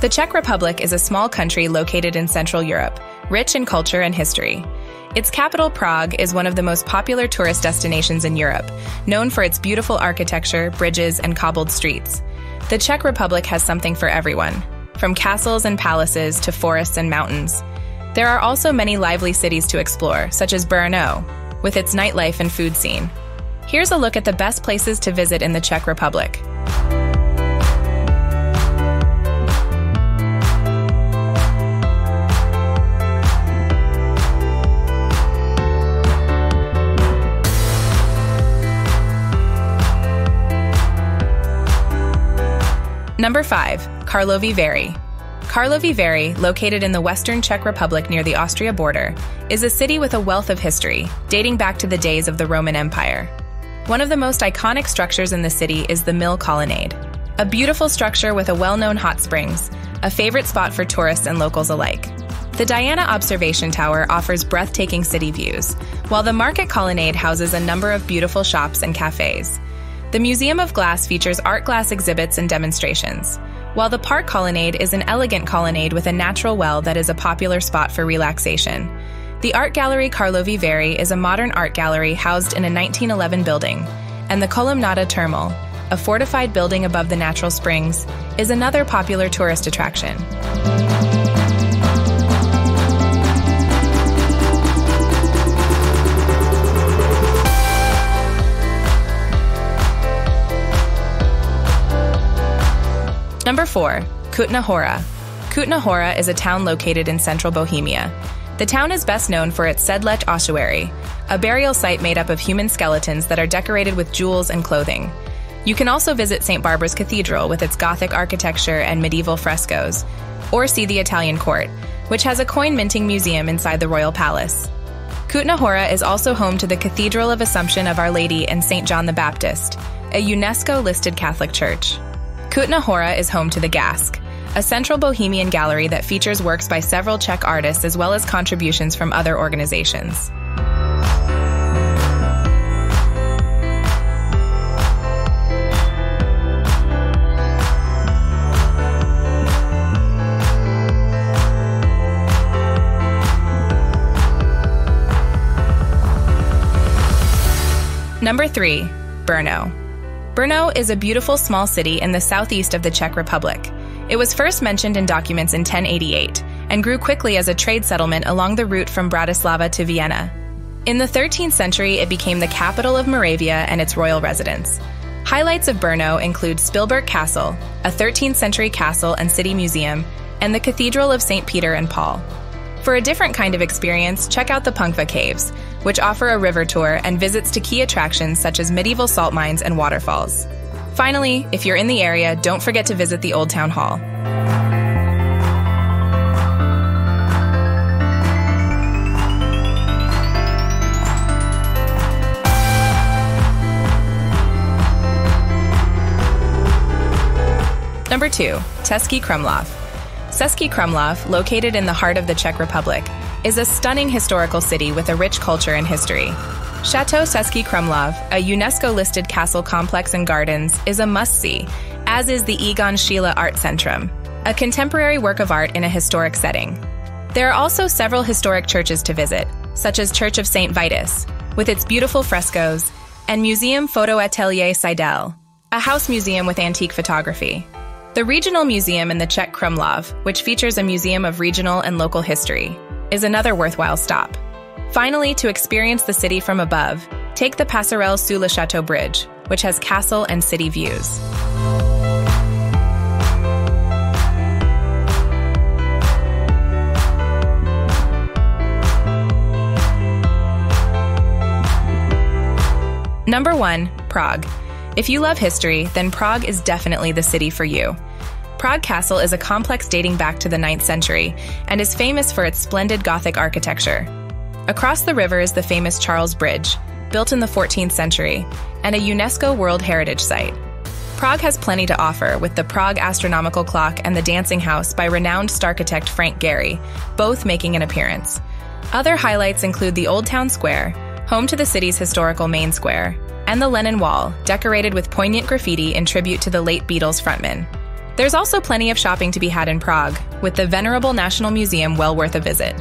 The Czech Republic is a small country located in Central Europe, rich in culture and history. Its capital, Prague, is one of the most popular tourist destinations in Europe, known for its beautiful architecture, bridges, and cobbled streets. The Czech Republic has something for everyone, from castles and palaces to forests and mountains. There are also many lively cities to explore, such as Brno, with its nightlife and food scene. Here's a look at the best places to visit in the Czech Republic. Number 5. Karlovy Vary. Karlovy Vary, located in the western Czech Republic near the Austria border, is a city with a wealth of history, dating back to the days of the Roman Empire. One of the most iconic structures in the city is the Mill Colonnade, a beautiful structure with a well known hot springs, a favorite spot for tourists and locals alike. The Diana Observation Tower offers breathtaking city views, while the Market Colonnade houses a number of beautiful shops and cafes. The Museum of Glass features art glass exhibits and demonstrations, while the Park Colonnade is an elegant colonnade with a natural well that is a popular spot for relaxation. The Art Gallery Karlovy Vary is a modern art gallery housed in a 1911 building, and the Kolumnata Termal, a fortified building above the natural springs, is another popular tourist attraction. Number 4. Kutna Hora. Kutna Hora is a town located in central Bohemia. The town is best known for its Sedlec ossuary, a burial site made up of human skeletons that are decorated with jewels and clothing. You can also visit St. Barbara's Cathedral with its Gothic architecture and medieval frescoes, or see the Italian court, which has a coin minting museum inside the royal palace. Kutna Hora is also home to the Cathedral of Assumption of Our Lady and St. John the Baptist, a UNESCO listed Catholic church. Kutna Hora is home to the Gask, a central Bohemian gallery that features works by several Czech artists as well as contributions from other organizations. Number 3. Brno. Brno is a beautiful small city in the southeast of the Czech Republic. It was first mentioned in documents in 1088 and grew quickly as a trade settlement along the route from Bratislava to Vienna. In the 13th century, it became the capital of Moravia and its royal residence. Highlights of Brno include Spilberk Castle, a 13th century castle and city museum, and the Cathedral of St. Peter and Paul. For a different kind of experience, check out the Punkva Caves, which offer a river tour and visits to key attractions such as medieval salt mines and waterfalls. Finally, if you're in the area, don't forget to visit the Old Town Hall. Number 2. Český Krumlov. Český Krumlov, located in the heart of the Czech Republic, is a stunning historical city with a rich culture and history. Chateau Český Krumlov, a UNESCO listed castle complex and gardens, is a must see, as is the Egon Schiele Art Centrum, a contemporary work of art in a historic setting. There are also several historic churches to visit, such as Church of St. Vitus, with its beautiful frescoes, and Museum Photo Atelier Seidel, a house museum with antique photography. The Regional Museum in the Czech Krumlov, which features a museum of regional and local history, is another worthwhile stop. Finally, to experience the city from above, take the Passerelle sous le Chateau Bridge, which has castle and city views. Number 1. Prague. If you love history, then Prague is definitely the city for you. Prague Castle is a complex dating back to the 9th century and is famous for its splendid Gothic architecture. Across the river is the famous Charles Bridge, built in the 14th century, and a UNESCO World Heritage Site. Prague has plenty to offer with the Prague Astronomical Clock and the Dancing House by renowned architect Frank Gehry, both making an appearance. Other highlights include the Old Town Square, home to the city's historical main square, and the Lennon Wall, decorated with poignant graffiti in tribute to the late Beatles frontman. There's also plenty of shopping to be had in Prague, with the venerable National Museum well worth a visit.